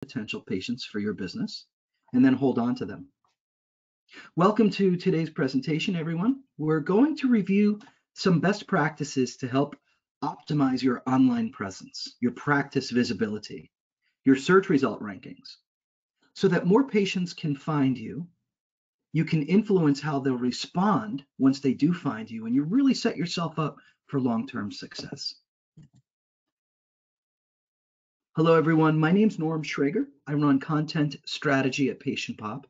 potential patients for your business and then hold on to them. Welcome to today's presentation, everyone. We're going to review some best practices to help optimize your online presence, your practice visibility, your search result rankings, so that more patients can find you. You can influence how they'll respond once they do find you, and you really set yourself up for long-term success. Hello, everyone. My name is Norm Schrager. I run content strategy at PatientPop.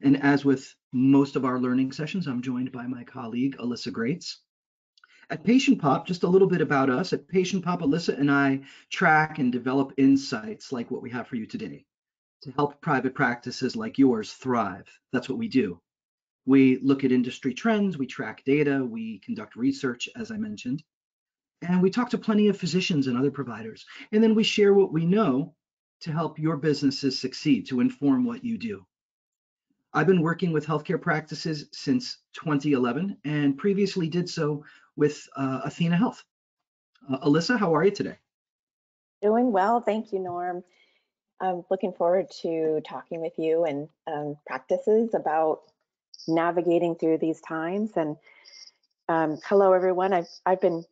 And as with most of our learning sessions, I'm joined by my colleague, Alyssa Greats. At PatientPop, just a little bit about us. At PatientPop, Alyssa and I track and develop insights like what we have for you today to help private practices like yours thrive. That's what we do. We look at industry trends, we track data, we conduct research, as I mentioned, and we talk to plenty of physicians and other providers. And then we share what we know to help your businesses succeed, to inform what you do. I've been working with healthcare practices since 2011 and previously did so with uh, Athena Health. Uh, Alyssa, how are you today? Doing well, thank you, Norm. I'm looking forward to talking with you and um, practices about navigating through these times. And um, hello, everyone. I've I've been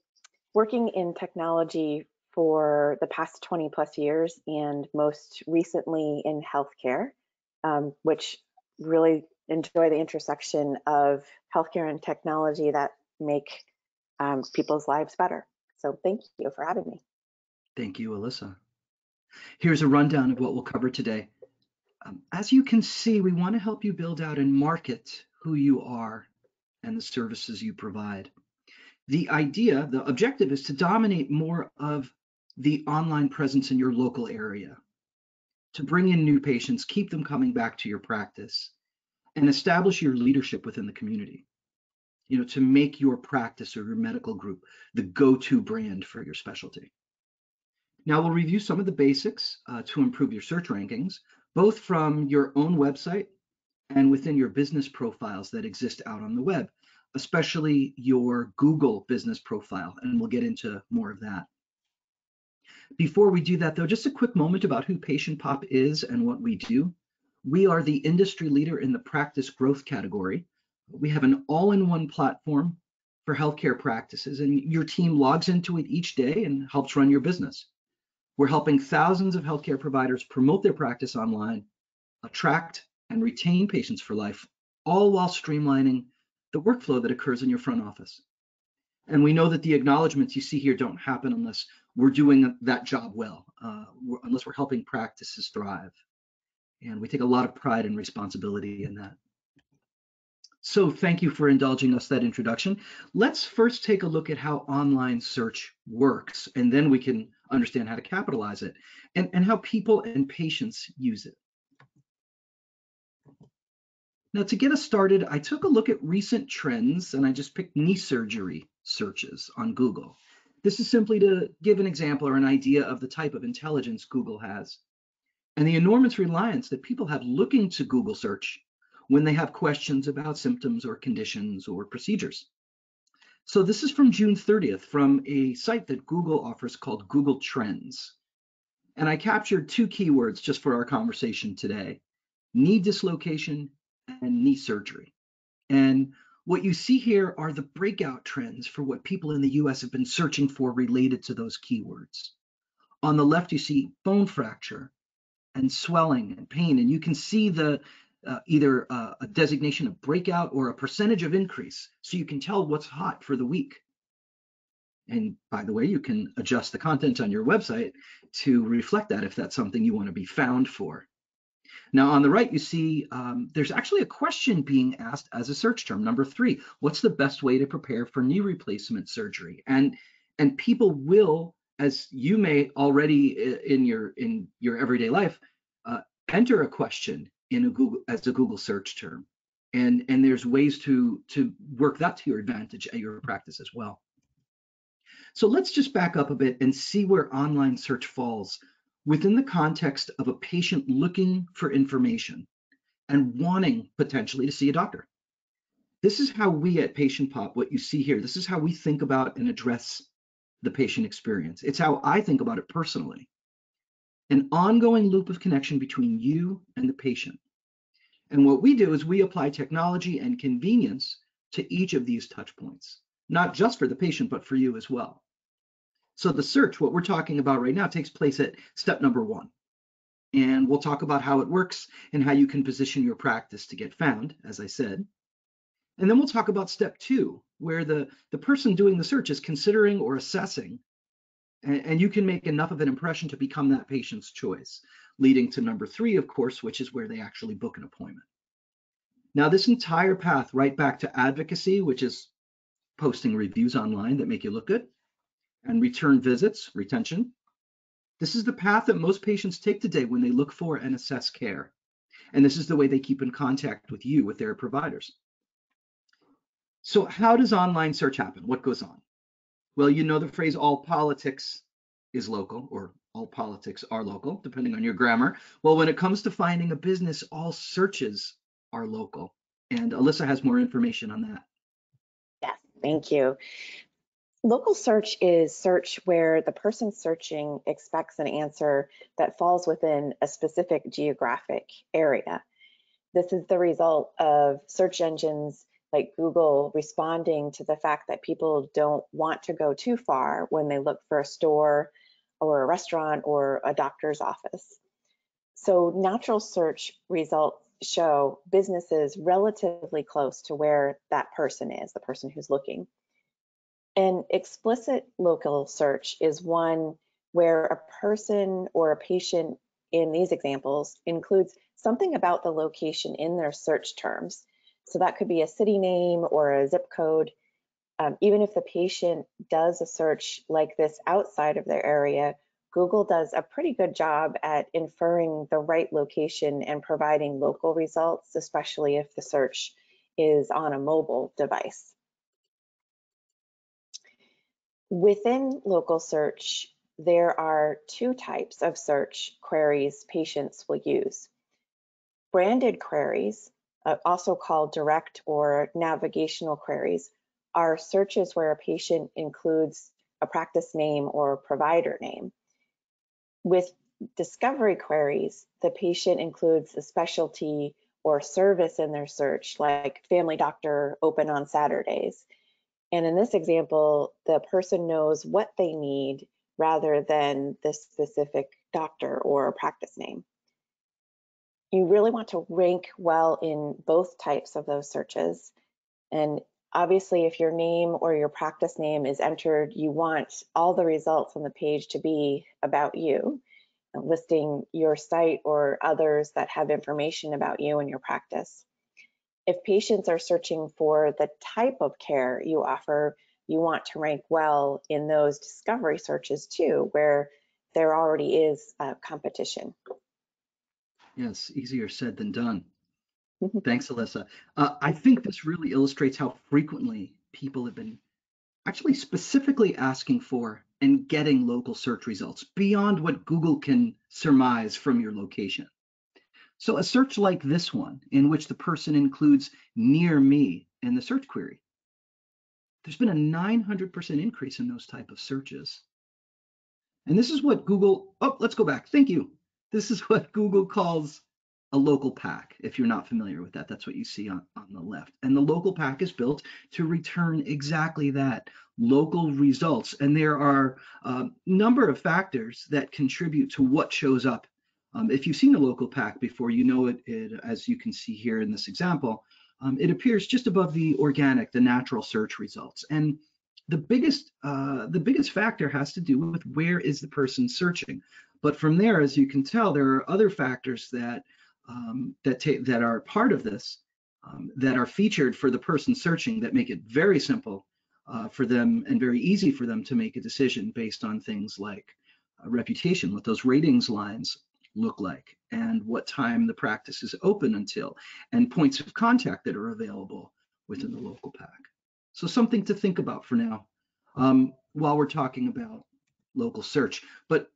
working in technology for the past 20 plus years, and most recently in healthcare, um, which really enjoy the intersection of healthcare and technology that make um, people's lives better. So thank you for having me. Thank you, Alyssa. Here's a rundown of what we'll cover today. Um, as you can see, we want to help you build out and market who you are and the services you provide. The idea, the objective is to dominate more of the online presence in your local area, to bring in new patients, keep them coming back to your practice, and establish your leadership within the community. You know, to make your practice or your medical group the go-to brand for your specialty. Now we'll review some of the basics uh, to improve your search rankings, both from your own website and within your business profiles that exist out on the web, especially your Google business profile. And we'll get into more of that. Before we do that, though, just a quick moment about who PatientPop is and what we do. We are the industry leader in the practice growth category. We have an all in one platform for healthcare practices, and your team logs into it each day and helps run your business. We're helping thousands of healthcare providers promote their practice online, attract and retain patients for life, all while streamlining the workflow that occurs in your front office. And we know that the acknowledgments you see here don't happen unless we're doing that job well, uh, unless we're helping practices thrive. And we take a lot of pride and responsibility in that. So thank you for indulging us that introduction. Let's first take a look at how online search works, and then we can understand how to capitalize it and, and how people and patients use it. Now, to get us started, I took a look at recent trends and I just picked knee surgery searches on Google. This is simply to give an example or an idea of the type of intelligence Google has and the enormous reliance that people have looking to Google search when they have questions about symptoms or conditions or procedures. So this is from June 30th from a site that Google offers called Google Trends. And I captured two keywords just for our conversation today, knee dislocation and knee surgery. And what you see here are the breakout trends for what people in the US have been searching for related to those keywords. On the left, you see bone fracture and swelling and pain, and you can see the uh, either uh, a designation of breakout or a percentage of increase, so you can tell what's hot for the week. And by the way, you can adjust the content on your website to reflect that if that's something you want to be found for. Now on the right, you see um, there's actually a question being asked as a search term. Number three, what's the best way to prepare for knee replacement surgery? And and people will, as you may already in your in your everyday life, uh, enter a question in a Google as a Google search term. And, and there's ways to, to work that to your advantage at your practice as well. So let's just back up a bit and see where online search falls within the context of a patient looking for information and wanting potentially to see a doctor. This is how we at PatientPop, what you see here, this is how we think about and address the patient experience. It's how I think about it personally. an ongoing loop of connection between you and the patient. And what we do is we apply technology and convenience to each of these touch points, not just for the patient, but for you as well. So the search, what we're talking about right now, takes place at step number one. And we'll talk about how it works and how you can position your practice to get found, as I said. And then we'll talk about step two, where the, the person doing the search is considering or assessing, and, and you can make enough of an impression to become that patient's choice, leading to number three, of course, which is where they actually book an appointment. Now, this entire path right back to advocacy, which is posting reviews online that make you look good, and return visits, retention, this is the path that most patients take today when they look for and assess care. And this is the way they keep in contact with you, with their providers. So how does online search happen? What goes on? Well, you know the phrase all politics is local or all politics are local, depending on your grammar. Well, when it comes to finding a business, all searches are local. And Alyssa has more information on that. Yes, thank you. Local search is search where the person searching expects an answer that falls within a specific geographic area. This is the result of search engines like Google responding to the fact that people don't want to go too far when they look for a store or a restaurant or a doctor's office. So natural search results show businesses relatively close to where that person is, the person who's looking. An explicit local search is one where a person or a patient in these examples includes something about the location in their search terms. So that could be a city name or a zip code. Um, even if the patient does a search like this outside of their area, Google does a pretty good job at inferring the right location and providing local results, especially if the search is on a mobile device. Within local search, there are two types of search queries patients will use. Branded queries, uh, also called direct or navigational queries, are searches where a patient includes a practice name or provider name. With discovery queries, the patient includes a specialty or service in their search, like family doctor open on Saturdays, and in this example, the person knows what they need rather than the specific doctor or practice name. You really want to rank well in both types of those searches. And obviously, if your name or your practice name is entered, you want all the results on the page to be about you, listing your site or others that have information about you and your practice if patients are searching for the type of care you offer, you want to rank well in those discovery searches too, where there already is a competition. Yes, easier said than done. Thanks, Alyssa. Uh, I think this really illustrates how frequently people have been actually specifically asking for and getting local search results beyond what Google can surmise from your location. So a search like this one, in which the person includes near me in the search query, there's been a 900% increase in those type of searches. And this is what Google, oh, let's go back. Thank you. This is what Google calls a local pack. If you're not familiar with that, that's what you see on, on the left. And the local pack is built to return exactly that, local results. And there are a number of factors that contribute to what shows up um, if you've seen a local pack before, you know it, it as you can see here in this example, um, it appears just above the organic, the natural search results. And the biggest, uh, the biggest factor has to do with where is the person searching. But from there, as you can tell, there are other factors that um, that that are part of this um, that are featured for the person searching that make it very simple uh, for them and very easy for them to make a decision based on things like uh, reputation, what those ratings lines look like and what time the practice is open until and points of contact that are available within the local pack. So something to think about for now um, while we're talking about local search. But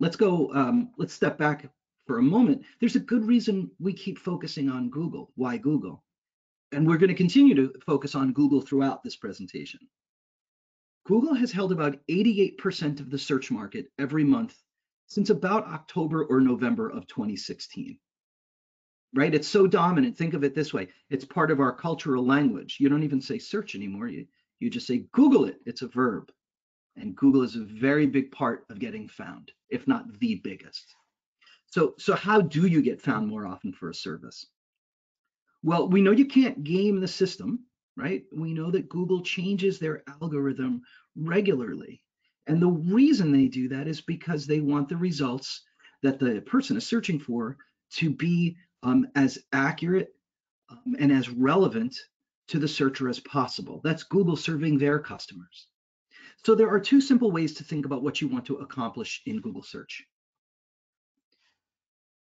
let's go, um, let's step back for a moment. There's a good reason we keep focusing on Google. Why Google? And we're going to continue to focus on Google throughout this presentation. Google has held about 88% of the search market every month since about October or November of 2016. Right? It's so dominant. Think of it this way it's part of our cultural language. You don't even say search anymore. You, you just say Google it. It's a verb. And Google is a very big part of getting found, if not the biggest. So, so how do you get found more often for a service? Well, we know you can't game the system, right? We know that Google changes their algorithm regularly. And the reason they do that is because they want the results that the person is searching for to be um, as accurate um, and as relevant to the searcher as possible. That's Google serving their customers. So there are two simple ways to think about what you want to accomplish in Google search.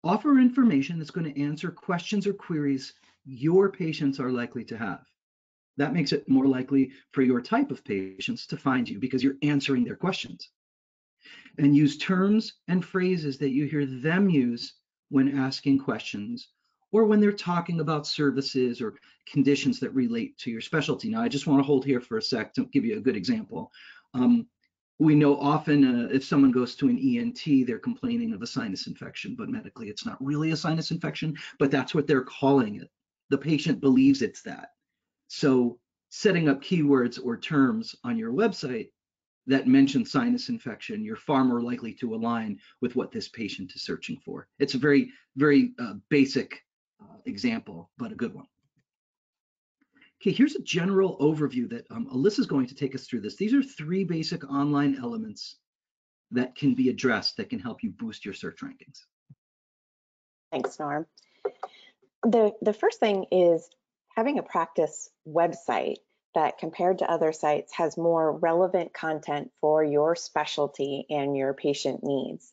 Offer information that's going to answer questions or queries your patients are likely to have. That makes it more likely for your type of patients to find you because you're answering their questions. And use terms and phrases that you hear them use when asking questions or when they're talking about services or conditions that relate to your specialty. Now, I just want to hold here for a sec to give you a good example. Um, we know often uh, if someone goes to an ENT, they're complaining of a sinus infection, but medically it's not really a sinus infection, but that's what they're calling it. The patient believes it's that. So setting up keywords or terms on your website that mention sinus infection, you're far more likely to align with what this patient is searching for. It's a very, very uh, basic uh, example, but a good one. Okay, here's a general overview that um, Alyssa's going to take us through this. These are three basic online elements that can be addressed that can help you boost your search rankings. Thanks, Norm. The, the first thing is having a practice website that compared to other sites has more relevant content for your specialty and your patient needs.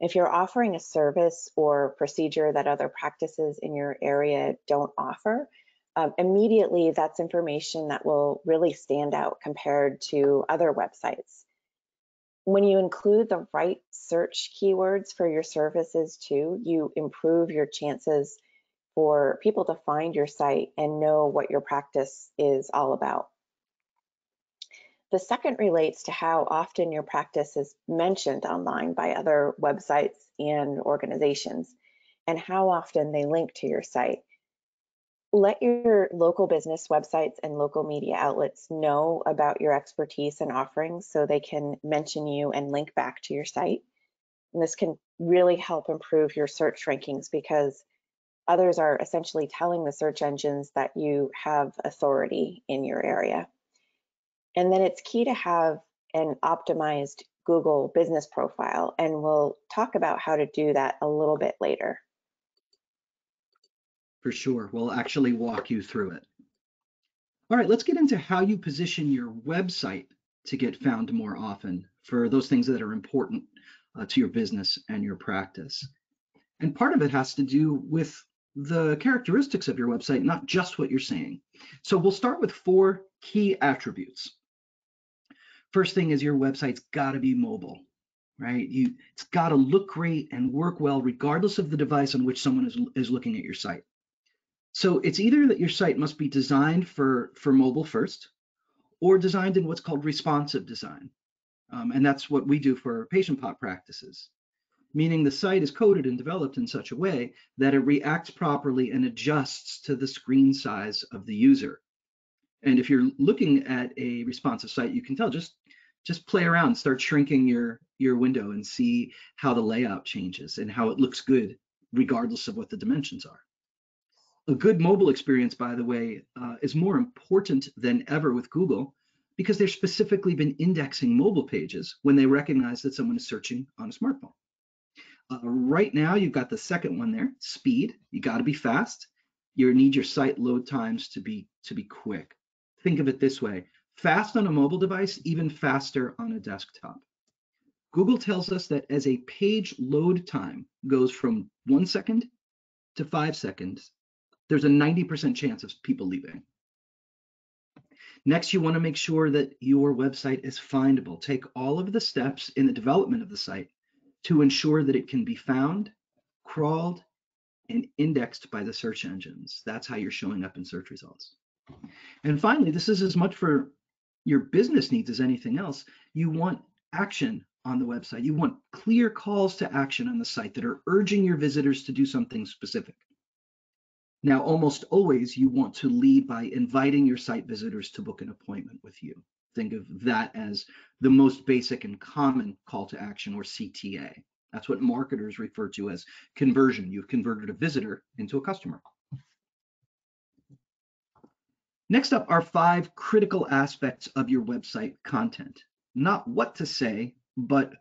If you're offering a service or procedure that other practices in your area don't offer, um, immediately that's information that will really stand out compared to other websites. When you include the right search keywords for your services too, you improve your chances for people to find your site and know what your practice is all about. The second relates to how often your practice is mentioned online by other websites and organizations and how often they link to your site let your local business websites and local media outlets know about your expertise and offerings so they can mention you and link back to your site. And this can really help improve your search rankings because others are essentially telling the search engines that you have authority in your area. And then it's key to have an optimized Google business profile, and we'll talk about how to do that a little bit later for sure. We'll actually walk you through it. All right, let's get into how you position your website to get found more often for those things that are important uh, to your business and your practice. And part of it has to do with the characteristics of your website, not just what you're saying. So we'll start with four key attributes. First thing is your website's got to be mobile, right? You, it's got to look great and work well, regardless of the device on which someone is, is looking at your site. So it's either that your site must be designed for, for mobile first or designed in what's called responsive design. Um, and that's what we do for PatientPop practices, meaning the site is coded and developed in such a way that it reacts properly and adjusts to the screen size of the user. And if you're looking at a responsive site, you can tell just just play around, start shrinking your your window and see how the layout changes and how it looks good regardless of what the dimensions are. A good mobile experience, by the way, uh, is more important than ever with Google because they've specifically been indexing mobile pages when they recognize that someone is searching on a smartphone. Uh, right now, you've got the second one there, speed. You got to be fast. You need your site load times to be to be quick. Think of it this way: fast on a mobile device, even faster on a desktop. Google tells us that as a page load time goes from one second to five seconds, there's a 90% chance of people leaving. Next, you want to make sure that your website is findable. Take all of the steps in the development of the site to ensure that it can be found, crawled, and indexed by the search engines. That's how you're showing up in search results. And finally, this is as much for your business needs as anything else. You want action on the website. You want clear calls to action on the site that are urging your visitors to do something specific. Now, almost always you want to lead by inviting your site visitors to book an appointment with you. Think of that as the most basic and common call to action or CTA. That's what marketers refer to as conversion. You've converted a visitor into a customer. Next up are five critical aspects of your website content. Not what to say, but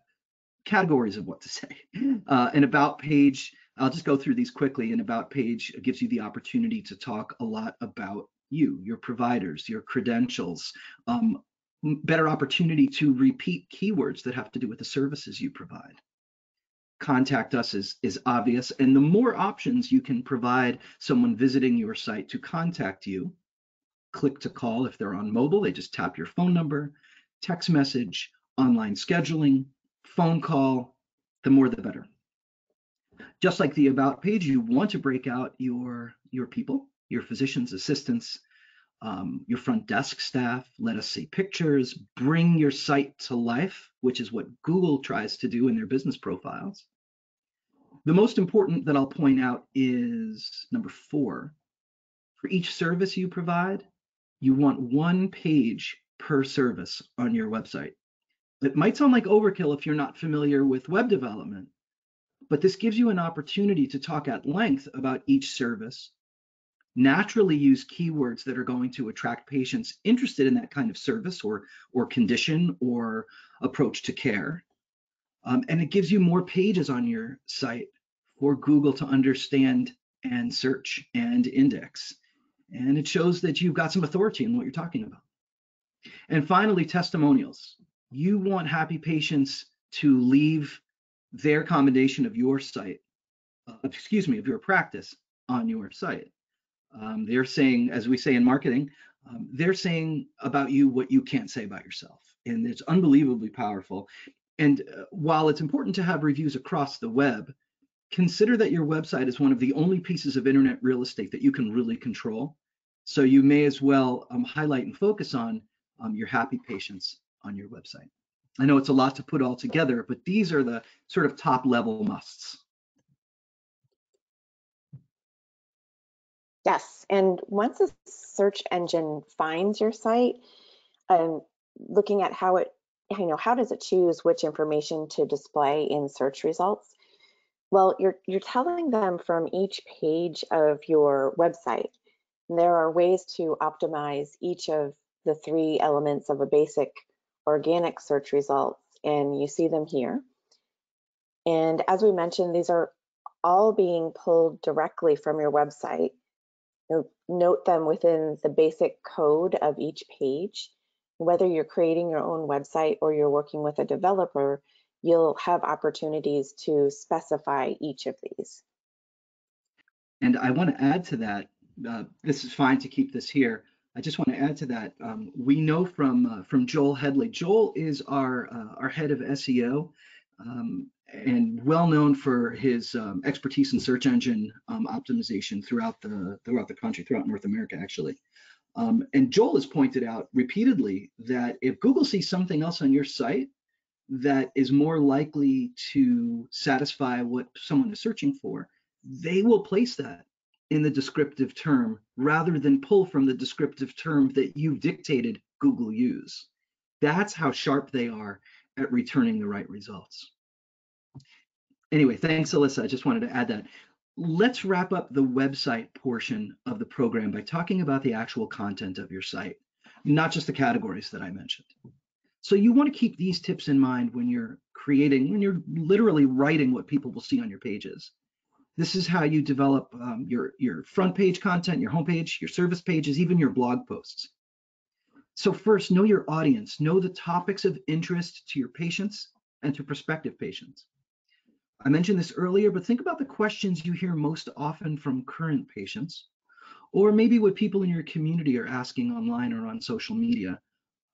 categories of what to say. Uh, an about page, I'll just go through these quickly. An about page gives you the opportunity to talk a lot about you, your providers, your credentials, um, better opportunity to repeat keywords that have to do with the services you provide. Contact us is, is obvious, and the more options you can provide someone visiting your site to contact you, click to call if they're on mobile, they just tap your phone number, text message, online scheduling, phone call, the more the better. Just like the about page, you want to break out your, your people, your physician's assistants, um, your front desk staff, let us see pictures, bring your site to life, which is what Google tries to do in their business profiles. The most important that I'll point out is number four. For each service you provide, you want one page per service on your website. It might sound like overkill if you're not familiar with web development, but this gives you an opportunity to talk at length about each service, naturally use keywords that are going to attract patients interested in that kind of service or, or condition or approach to care. Um, and it gives you more pages on your site for Google to understand and search and index. And it shows that you've got some authority in what you're talking about. And finally, testimonials. You want happy patients to leave their commendation of your site, uh, excuse me, of your practice on your site. Um, they're saying, as we say in marketing, um, they're saying about you what you can't say about yourself. And it's unbelievably powerful. And uh, while it's important to have reviews across the web, consider that your website is one of the only pieces of internet real estate that you can really control. So you may as well um, highlight and focus on um, your happy patients on your website. I know it's a lot to put all together, but these are the sort of top level musts. Yes, and once a search engine finds your site, um, looking at how it, you know, how does it choose which information to display in search results? Well, you're, you're telling them from each page of your website. There are ways to optimize each of the three elements of a basic organic search results, and you see them here. And as we mentioned, these are all being pulled directly from your website note them within the basic code of each page. Whether you're creating your own website or you're working with a developer, you'll have opportunities to specify each of these. And I want to add to that, uh, this is fine to keep this here. I just want to add to that. Um, we know from uh, from Joel Headley. Joel is our uh, our head of SEO, um, and well known for his um, expertise in search engine um, optimization throughout the throughout the country, throughout North America, actually. Um, and Joel has pointed out repeatedly that if Google sees something else on your site that is more likely to satisfy what someone is searching for, they will place that in the descriptive term rather than pull from the descriptive term that you've dictated Google use. That's how sharp they are at returning the right results. Anyway, thanks, Alyssa. I just wanted to add that. Let's wrap up the website portion of the program by talking about the actual content of your site, not just the categories that I mentioned. So you want to keep these tips in mind when you're creating, when you're literally writing what people will see on your pages. This is how you develop um, your, your front page content, your homepage, your service pages, even your blog posts. So first, know your audience, know the topics of interest to your patients and to prospective patients. I mentioned this earlier, but think about the questions you hear most often from current patients, or maybe what people in your community are asking online or on social media.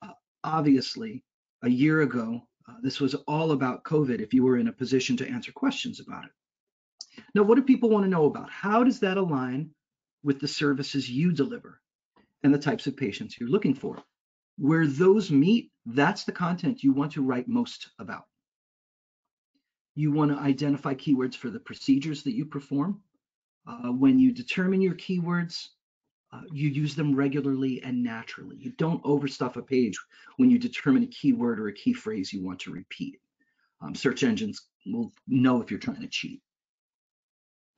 Uh, obviously, a year ago, uh, this was all about COVID if you were in a position to answer questions about it. Now, what do people want to know about? How does that align with the services you deliver and the types of patients you're looking for? Where those meet, that's the content you want to write most about. You want to identify keywords for the procedures that you perform. Uh, when you determine your keywords, uh, you use them regularly and naturally. You don't overstuff a page when you determine a keyword or a key phrase you want to repeat. Um, search engines will know if you're trying to cheat.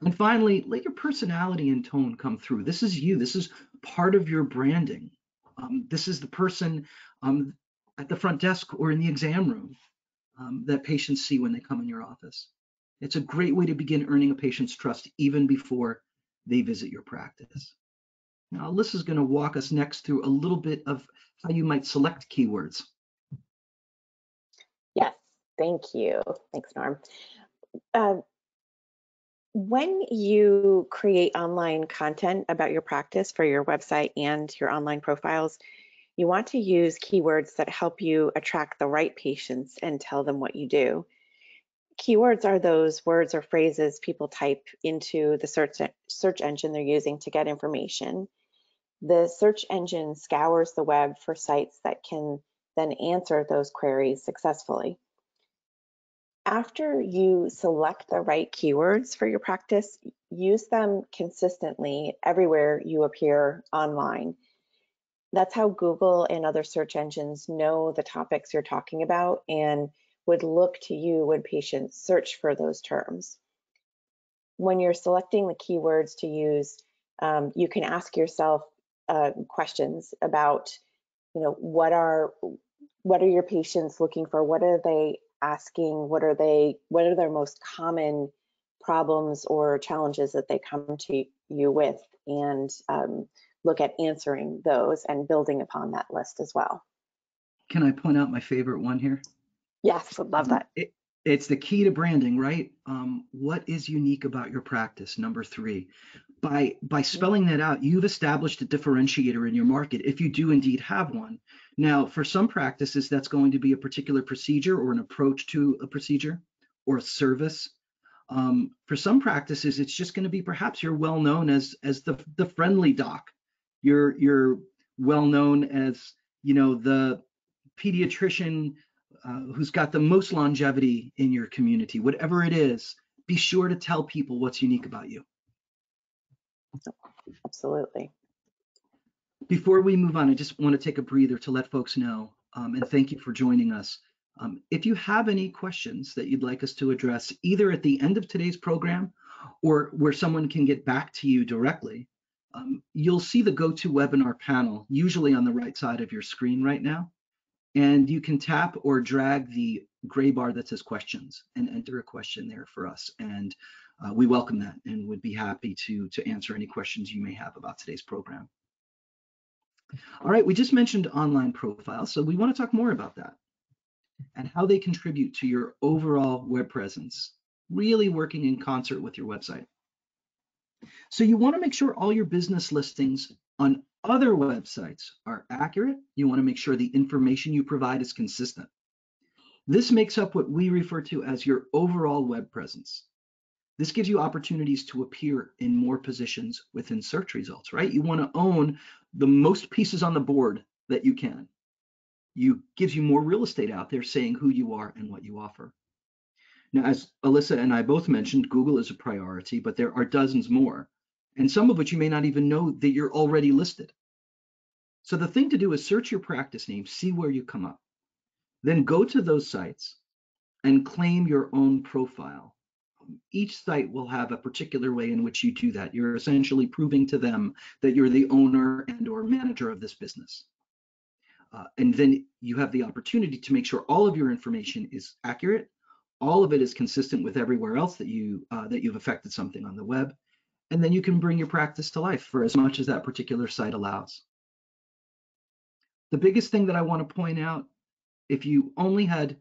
And finally, let your personality and tone come through. This is you. This is part of your branding. Um, this is the person um, at the front desk or in the exam room um, that patients see when they come in your office. It's a great way to begin earning a patient's trust even before they visit your practice. Now, Alyssa's going to walk us next through a little bit of how you might select keywords. Yes, thank you. Thanks, Norm. Uh, when you create online content about your practice for your website and your online profiles, you want to use keywords that help you attract the right patients and tell them what you do. Keywords are those words or phrases people type into the search, search engine they're using to get information. The search engine scours the web for sites that can then answer those queries successfully. After you select the right keywords for your practice, use them consistently everywhere you appear online. That's how Google and other search engines know the topics you're talking about and would look to you when patients search for those terms. When you're selecting the keywords to use, um, you can ask yourself uh, questions about, you know, what are what are your patients looking for? What are they asking? What are they? What are their most common problems or challenges that they come to you with? And um, look at answering those and building upon that list as well. Can I point out my favorite one here? Yes, would love that. It, it's the key to branding, right? Um, what is unique about your practice? Number three, by by spelling that out, you've established a differentiator in your market if you do indeed have one. Now, for some practices, that's going to be a particular procedure or an approach to a procedure or a service. Um, for some practices, it's just going to be perhaps you're well known as as the the friendly doc. You're you're well known as you know the pediatrician uh, who's got the most longevity in your community. Whatever it is, be sure to tell people what's unique about you. Absolutely. Before we move on, I just want to take a breather to let folks know, um, and thank you for joining us. Um, if you have any questions that you'd like us to address, either at the end of today's program or where someone can get back to you directly, um, you'll see the GoToWebinar panel, usually on the right side of your screen right now. And you can tap or drag the gray bar that says questions and enter a question there for us. And uh, we welcome that and would be happy to, to answer any questions you may have about today's program. All right, we just mentioned online profiles, so we want to talk more about that and how they contribute to your overall web presence, really working in concert with your website. So you want to make sure all your business listings on other websites are accurate. You want to make sure the information you provide is consistent. This makes up what we refer to as your overall web presence. This gives you opportunities to appear in more positions within search results, right? You want to own the most pieces on the board that you can. You gives you more real estate out there saying who you are and what you offer. Now, as Alyssa and I both mentioned, Google is a priority, but there are dozens more, and some of which you may not even know that you're already listed. So the thing to do is search your practice name, see where you come up. Then go to those sites and claim your own profile each site will have a particular way in which you do that. You're essentially proving to them that you're the owner and or manager of this business. Uh, and then you have the opportunity to make sure all of your information is accurate, all of it is consistent with everywhere else that you uh, that you've affected something on the web, and then you can bring your practice to life for as much as that particular site allows. The biggest thing that I want to point out, if you only had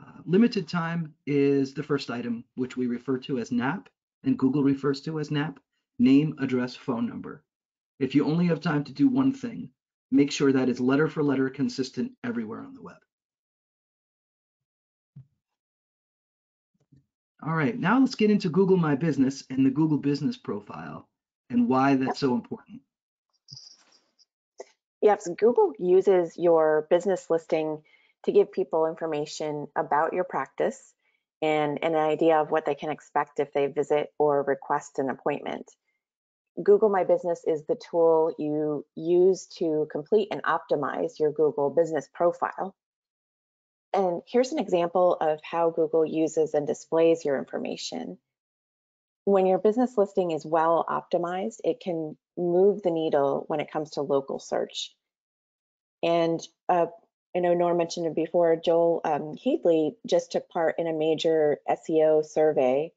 uh, limited time is the first item, which we refer to as NAP, and Google refers to as NAP, name, address, phone number. If you only have time to do one thing, make sure that is letter for letter consistent everywhere on the web. All right, now let's get into Google My Business and the Google Business Profile and why that's so important. Yes, Google uses your business listing to give people information about your practice and an idea of what they can expect if they visit or request an appointment. Google My Business is the tool you use to complete and optimize your Google business profile. And here's an example of how Google uses and displays your information. When your business listing is well optimized, it can move the needle when it comes to local search. And uh, I know Norm mentioned it before, Joel um, just took part in a major SEO survey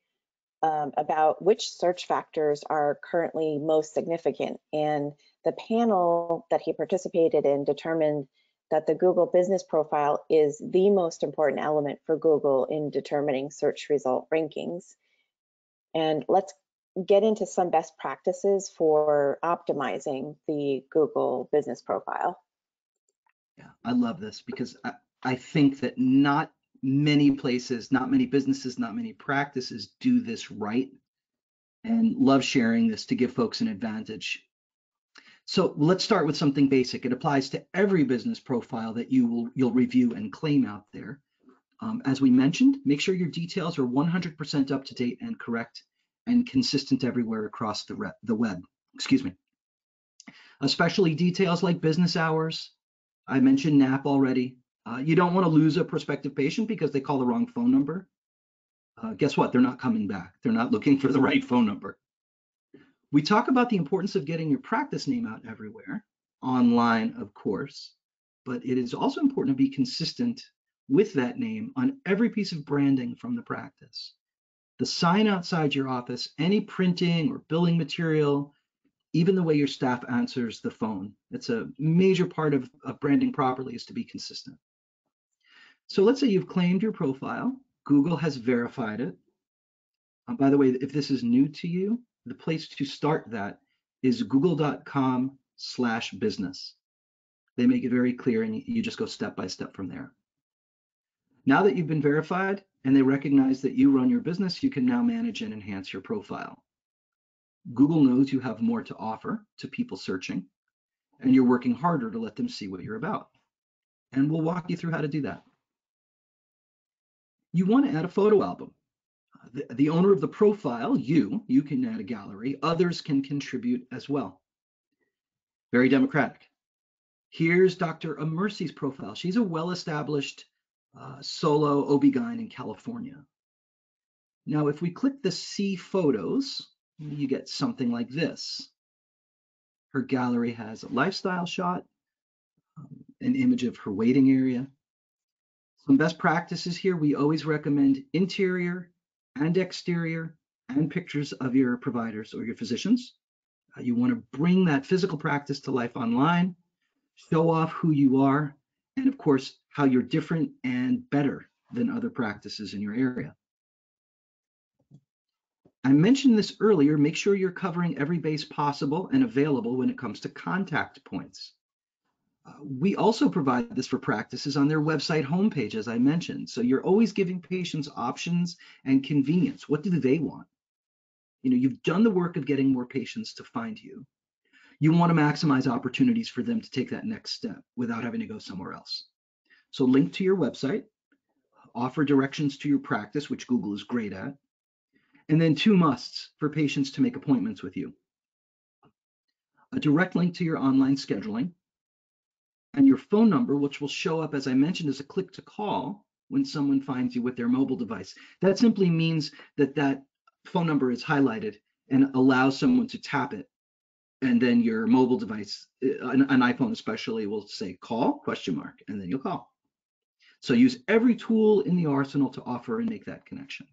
um, about which search factors are currently most significant. And the panel that he participated in determined that the Google business profile is the most important element for Google in determining search result rankings. And let's get into some best practices for optimizing the Google business profile. Yeah, I love this because I, I think that not many places, not many businesses, not many practices do this right and love sharing this to give folks an advantage. So let's start with something basic. It applies to every business profile that you will you'll review and claim out there. Um, as we mentioned, make sure your details are 100% up to date and correct and consistent everywhere across the, the web. Excuse me. Especially details like business hours. I mentioned NAP already. Uh, you don't want to lose a prospective patient because they call the wrong phone number. Uh, guess what? They're not coming back. They're not looking for the right phone number. We talk about the importance of getting your practice name out everywhere, online, of course, but it is also important to be consistent with that name on every piece of branding from the practice. The sign outside your office, any printing or billing material, even the way your staff answers the phone. It's a major part of, of branding properly is to be consistent. So let's say you've claimed your profile, Google has verified it. Uh, by the way, if this is new to you, the place to start that is google.com slash business. They make it very clear and you just go step by step from there. Now that you've been verified and they recognize that you run your business, you can now manage and enhance your profile. Google knows you have more to offer to people searching, and you're working harder to let them see what you're about. And we'll walk you through how to do that you want to add a photo album. The, the, owner of the profile, you, you can add a gallery. Others can contribute as well. Very democratic. Here's Dr. Amercy's profile. She's a well-established uh, solo OB-GYN in California. Now, if we click the see photos, you get something like this. Her gallery has a lifestyle shot, um, an image of her waiting area, some best practices here, we always recommend interior and exterior and pictures of your providers or your physicians. Uh, you want to bring that physical practice to life online, show off who you are, and of course, how you're different and better than other practices in your area. I mentioned this earlier, make sure you're covering every base possible and available when it comes to contact points we also provide this for practices on their website homepage, as I mentioned. So you're always giving patients options and convenience. What do they want? You know, you've done the work of getting more patients to find you. You want to maximize opportunities for them to take that next step without having to go somewhere else. So link to your website, offer directions to your practice, which Google is great at, and then two musts for patients to make appointments with you. A direct link to your online scheduling, and your phone number, which will show up, as I mentioned, as a click to call when someone finds you with their mobile device. That simply means that that phone number is highlighted and allows someone to tap it. And then your mobile device, uh, an, an iPhone especially, will say call question mark, and then you'll call. So use every tool in the arsenal to offer and make that connection.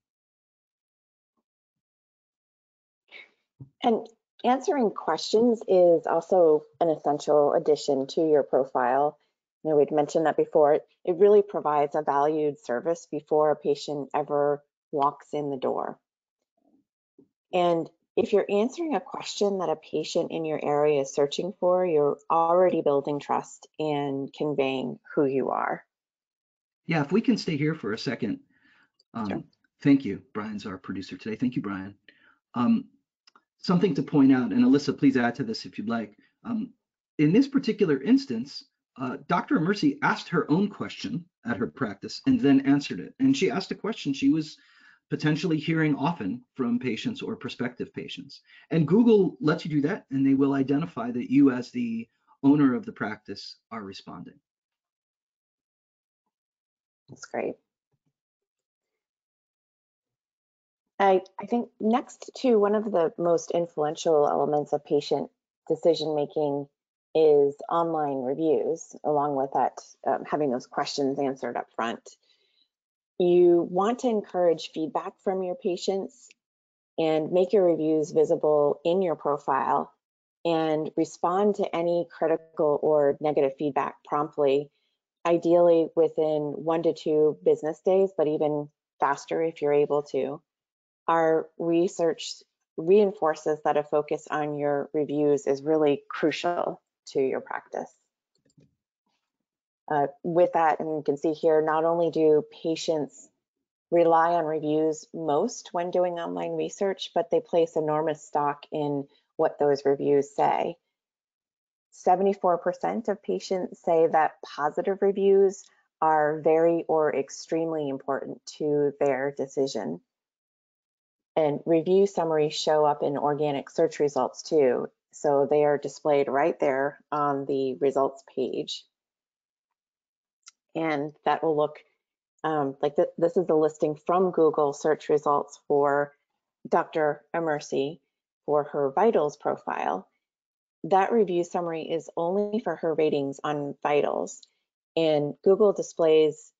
And answering questions is also an essential addition to your profile. You know, we'd mentioned that before. It really provides a valued service before a patient ever walks in the door. And if you're answering a question that a patient in your area is searching for, you're already building trust and conveying who you are. Yeah, if we can stay here for a second. Um, sure. Thank you. Brian's our producer today. Thank you, Brian. Um, something to point out, and Alyssa, please add to this if you'd like. Um, in this particular instance, uh, Dr. Mercy asked her own question at her practice and then answered it. And she asked a question she was potentially hearing often from patients or prospective patients. And Google lets you do that, and they will identify that you, as the owner of the practice, are responding. That's great. I, I think next to one of the most influential elements of patient decision making is online reviews, along with that, um, having those questions answered up front. You want to encourage feedback from your patients and make your reviews visible in your profile and respond to any critical or negative feedback promptly, ideally within one to two business days, but even faster if you're able to. Our research reinforces that a focus on your reviews is really crucial to your practice. Uh, with that, and you can see here, not only do patients rely on reviews most when doing online research, but they place enormous stock in what those reviews say. 74% of patients say that positive reviews are very or extremely important to their decision. And review summaries show up in organic search results too. So they are displayed right there on the results page. And that will look um, like th this is a listing from Google search results for Dr. Emercy for her vitals profile. That review summary is only for her ratings on vitals and Google displays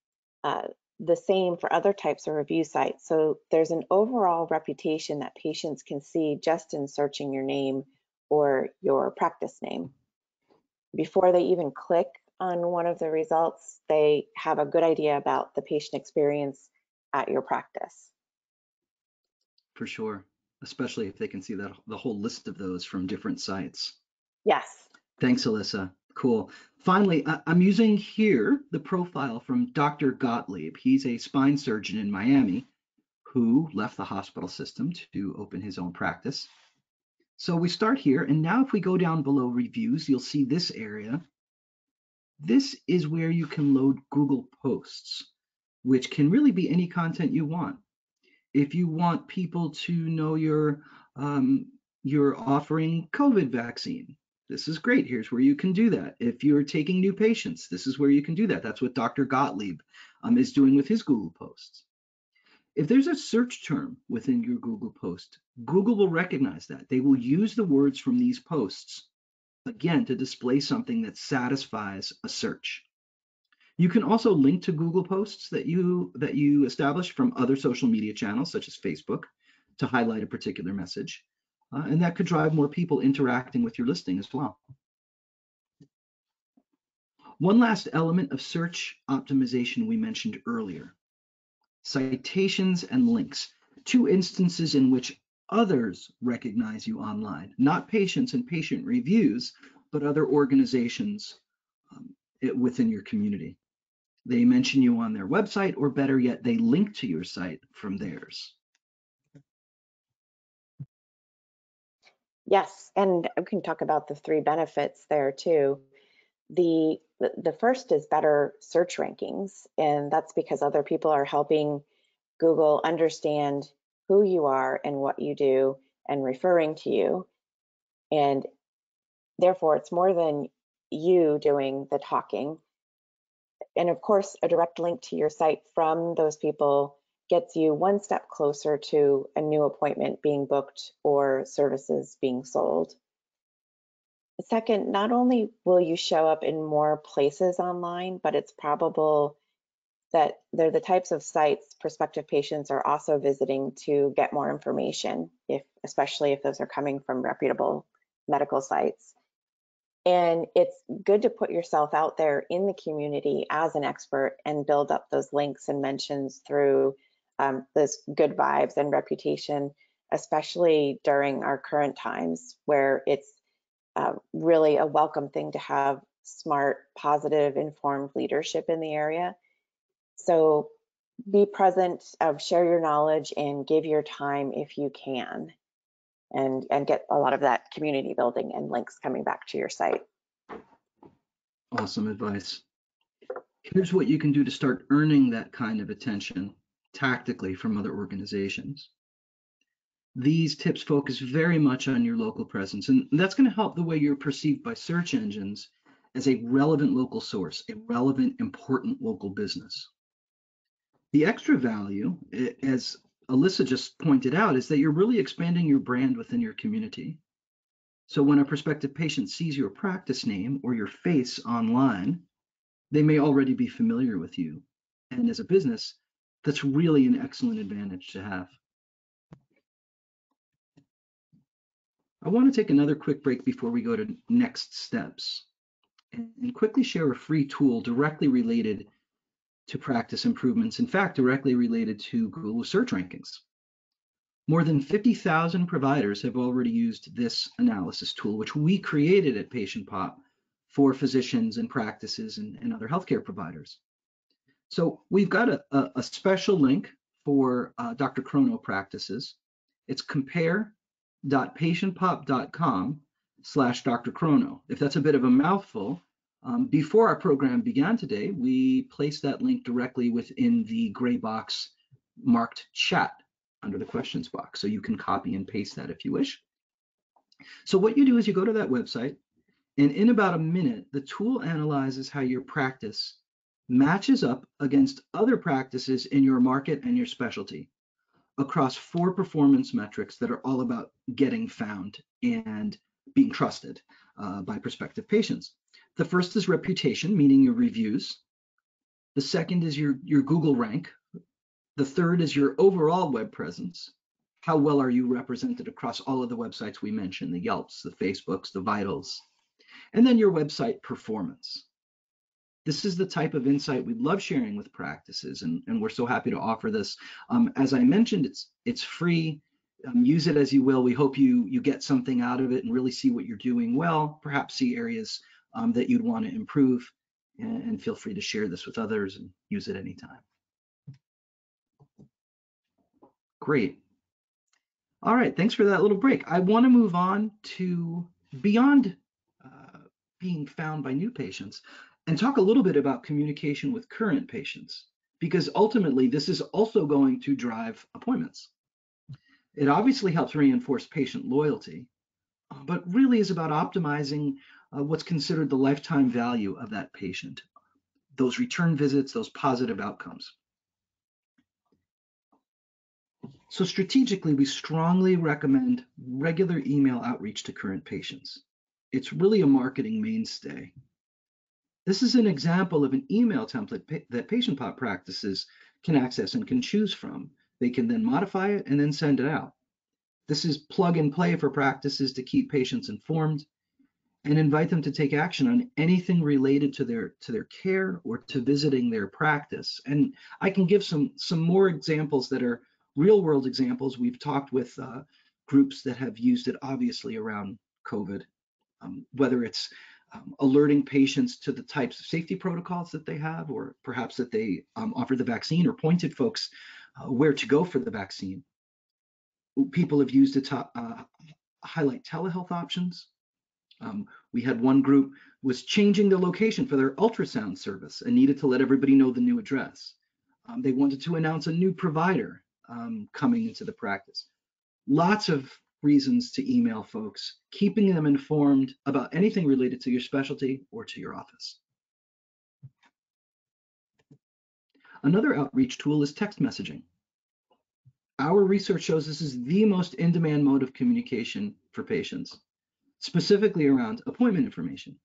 uh, the same for other types of review sites. So there's an overall reputation that patients can see just in searching your name or your practice name. Before they even click on one of the results, they have a good idea about the patient experience at your practice. For sure, especially if they can see that the whole list of those from different sites. Yes. Thanks, Alyssa. Cool. Finally, I'm using here the profile from Dr. Gottlieb. He's a spine surgeon in Miami who left the hospital system to open his own practice. So we start here, and now if we go down below reviews, you'll see this area. This is where you can load Google Posts, which can really be any content you want. If you want people to know you're, um, you're offering COVID vaccine, this is great. Here's where you can do that. If you're taking new patients, this is where you can do that. That's what Dr. Gottlieb um, is doing with his Google posts. If there's a search term within your Google post, Google will recognize that. They will use the words from these posts, again, to display something that satisfies a search. You can also link to Google posts that you that you establish from other social media channels, such as Facebook, to highlight a particular message. Uh, and that could drive more people interacting with your listing as well. One last element of search optimization we mentioned earlier, citations and links, two instances in which others recognize you online, not patients and patient reviews, but other organizations um, it, within your community. They mention you on their website, or better yet, they link to your site from theirs. Yes, and we can talk about the three benefits there too. The, the first is better search rankings, and that's because other people are helping Google understand who you are and what you do and referring to you. And therefore, it's more than you doing the talking. And of course, a direct link to your site from those people gets you one step closer to a new appointment being booked or services being sold. Second, not only will you show up in more places online, but it's probable that they're the types of sites prospective patients are also visiting to get more information, if especially if those are coming from reputable medical sites. And it's good to put yourself out there in the community as an expert and build up those links and mentions through um, those good vibes and reputation, especially during our current times where it's uh, really a welcome thing to have smart, positive, informed leadership in the area. So be present, uh, share your knowledge, and give your time if you can, and, and get a lot of that community building and links coming back to your site. Awesome advice. Here's what you can do to start earning that kind of attention tactically from other organizations. These tips focus very much on your local presence, and that's going to help the way you're perceived by search engines as a relevant local source, a relevant, important local business. The extra value, as Alyssa just pointed out, is that you're really expanding your brand within your community. So when a prospective patient sees your practice name or your face online, they may already be familiar with you. And as a business, that's really an excellent advantage to have. I want to take another quick break before we go to next steps and quickly share a free tool directly related to practice improvements, in fact, directly related to Google search rankings. More than 50,000 providers have already used this analysis tool, which we created at PatientPop for physicians and practices and, and other healthcare providers. So we've got a, a, a special link for uh, DrChrono practices. It's compare.patientpop.com slash DrChrono. If that's a bit of a mouthful, um, before our program began today, we placed that link directly within the gray box marked chat under the questions box. So you can copy and paste that if you wish. So what you do is you go to that website and in about a minute, the tool analyzes how your practice matches up against other practices in your market and your specialty across four performance metrics that are all about getting found and being trusted uh, by prospective patients. The first is reputation, meaning your reviews. The second is your, your Google rank. The third is your overall web presence. How well are you represented across all of the websites we mentioned, the Yelps, the Facebooks, the Vitals, and then your website performance. This is the type of insight we love sharing with practices, and, and we're so happy to offer this. Um, as I mentioned, it's it's free. Um, use it as you will. We hope you you get something out of it and really see what you're doing well. Perhaps see areas um, that you'd want to improve and, and feel free to share this with others and use it anytime. Great. All right, thanks for that little break. I want to move on to beyond uh, being found by new patients and talk a little bit about communication with current patients because ultimately this is also going to drive appointments. It obviously helps reinforce patient loyalty, but really is about optimizing uh, what's considered the lifetime value of that patient, those return visits, those positive outcomes. So strategically, we strongly recommend regular email outreach to current patients. It's really a marketing mainstay. This is an example of an email template pa that PatientPop practices can access and can choose from. They can then modify it and then send it out. This is plug and play for practices to keep patients informed and invite them to take action on anything related to their to their care or to visiting their practice. And I can give some some more examples that are real world examples. We've talked with uh, groups that have used it obviously around COVID, um, whether it's um, alerting patients to the types of safety protocols that they have, or perhaps that they um, offer the vaccine or pointed folks uh, where to go for the vaccine. People have used it to uh, highlight telehealth options, um, we had one group was changing the location for their ultrasound service and needed to let everybody know the new address. Um, they wanted to announce a new provider um, coming into the practice. Lots of reasons to email folks, keeping them informed about anything related to your specialty or to your office. Another outreach tool is text messaging. Our research shows this is the most in-demand mode of communication for patients specifically around appointment information.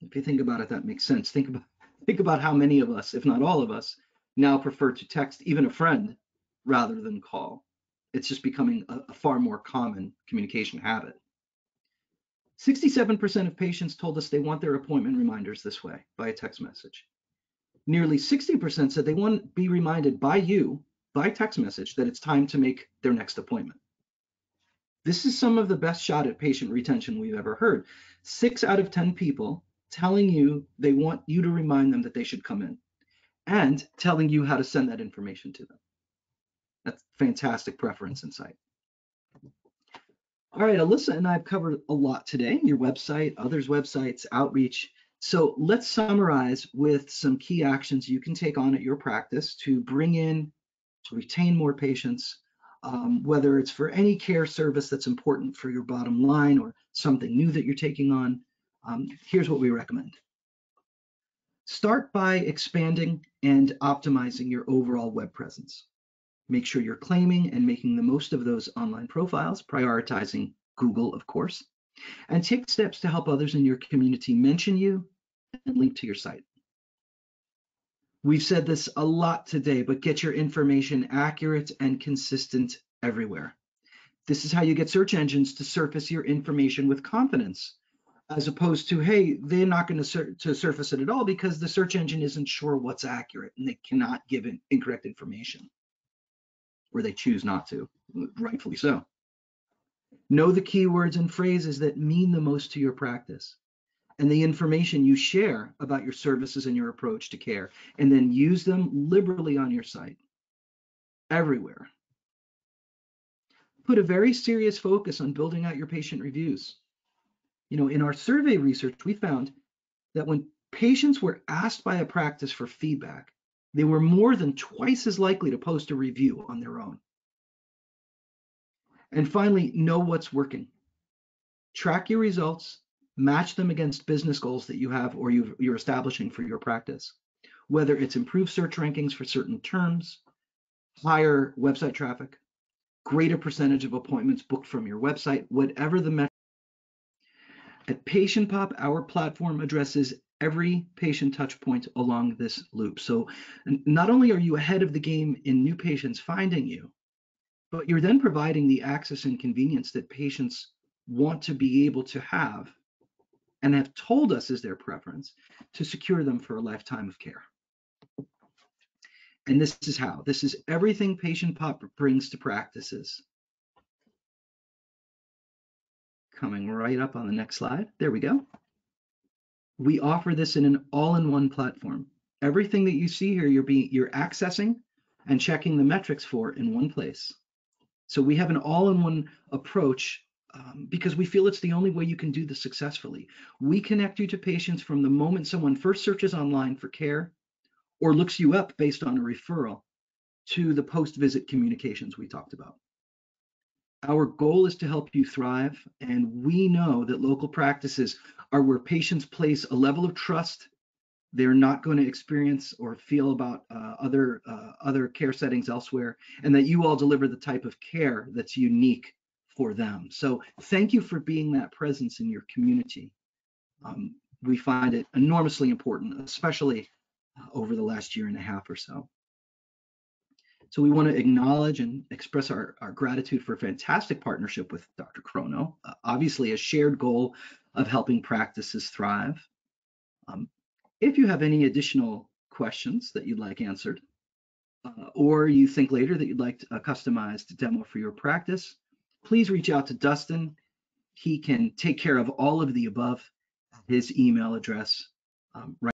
If you think about it, that makes sense. Think about think about how many of us, if not all of us, now prefer to text even a friend rather than call. It's just becoming a, a far more common communication habit. 67% of patients told us they want their appointment reminders this way by a text message. Nearly 60% said they want to be reminded by you by text message that it's time to make their next appointment. This is some of the best shot at patient retention we've ever heard. Six out of 10 people telling you they want you to remind them that they should come in and telling you how to send that information to them. That's fantastic preference insight. All right, Alyssa and I have covered a lot today, your website, others' websites, outreach. So let's summarize with some key actions you can take on at your practice to bring in, to retain more patients, um, whether it's for any care service that's important for your bottom line or something new that you're taking on. Um, here's what we recommend. Start by expanding and optimizing your overall web presence. Make sure you're claiming and making the most of those online profiles, prioritizing Google, of course, and take steps to help others in your community mention you and link to your site. We've said this a lot today, but get your information accurate and consistent everywhere. This is how you get search engines to surface your information with confidence as opposed to, hey, they're not going to, sur to surface it at all because the search engine isn't sure what's accurate and they cannot give in incorrect information, or they choose not to, rightfully so. Know the keywords and phrases that mean the most to your practice and the information you share about your services and your approach to care, and then use them liberally on your site, everywhere. Put a very serious focus on building out your patient reviews you know, in our survey research, we found that when patients were asked by a practice for feedback, they were more than twice as likely to post a review on their own. And finally, know what's working. Track your results, match them against business goals that you have or you are establishing for your practice. Whether it's improved search rankings for certain terms, higher website traffic, greater percentage of appointments booked from your website, whatever the metric at PatientPop, our platform addresses every patient touch point along this loop. So not only are you ahead of the game in new patients finding you, but you're then providing the access and convenience that patients want to be able to have and have told us is their preference to secure them for a lifetime of care. And this is how. This is everything PatientPop brings to practices. coming right up on the next slide. There we go. We offer this in an all-in-one platform. Everything that you see here, you're being you're accessing and checking the metrics for in one place. So we have an all-in-one approach um, because we feel it's the only way you can do this successfully. We connect you to patients from the moment someone first searches online for care or looks you up based on a referral to the post-visit communications we talked about. Our goal is to help you thrive, and we know that local practices are where patients place a level of trust they're not going to experience or feel about uh, other uh, other care settings elsewhere, and that you all deliver the type of care that's unique for them. So thank you for being that presence in your community. Um, we find it enormously important, especially uh, over the last year and a half or so. So we want to acknowledge and express our, our gratitude for a fantastic partnership with DrChrono, uh, obviously a shared goal of helping practices thrive. Um, if you have any additional questions that you'd like answered, uh, or you think later that you'd like a customized demo for your practice, please reach out to Dustin. He can take care of all of the above. His email address um, right